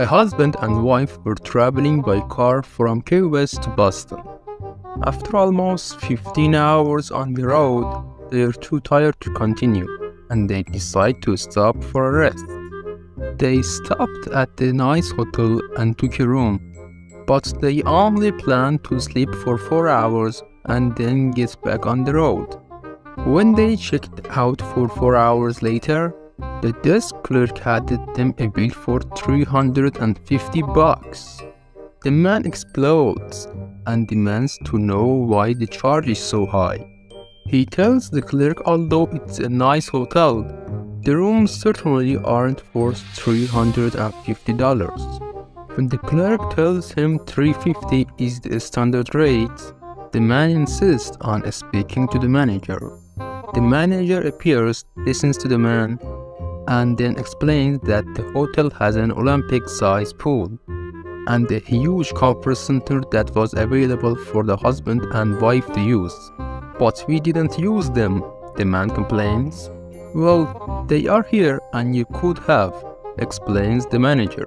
A husband and wife were traveling by car from Key West to Boston. After almost 15 hours on the road, they are too tired to continue and they decide to stop for a rest. They stopped at the nice hotel and took a room, but they only planned to sleep for 4 hours and then get back on the road. When they checked out for 4 hours later, the desk clerk handed them a bill for 350 bucks. The man explodes and demands to know why the charge is so high. He tells the clerk although it's a nice hotel, the rooms certainly aren't worth $350. When the clerk tells him 350 is the standard rate, the man insists on speaking to the manager. The manager appears, listens to the man, and then explains that the hotel has an Olympic-sized pool and a huge conference center that was available for the husband and wife to use. But we didn't use them, the man complains. Well, they are here and you could have, explains the manager.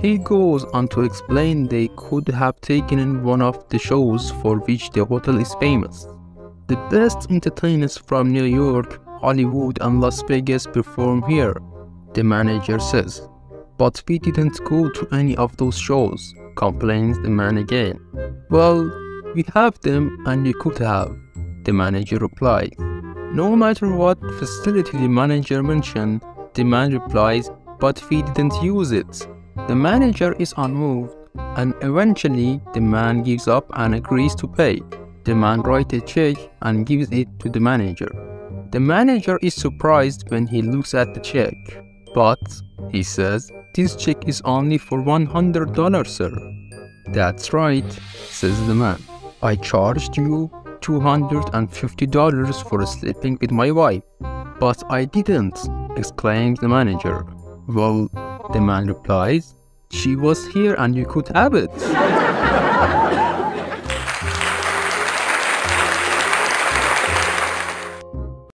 He goes on to explain they could have taken in one of the shows for which the hotel is famous. The best entertainers from New York Hollywood and Las Vegas perform here, the manager says. But we didn't go to any of those shows, complains the man again. Well, we have them and you could have, the manager replies. No matter what facility the manager mentioned, the man replies, but we didn't use it. The manager is unmoved, and eventually the man gives up and agrees to pay. The man writes a check and gives it to the manager. The manager is surprised when he looks at the check, but he says, This check is only for $100, sir. That's right, says the man. I charged you $250 for sleeping with my wife. But I didn't, exclaims the manager. Well, the man replies, She was here and you could have it.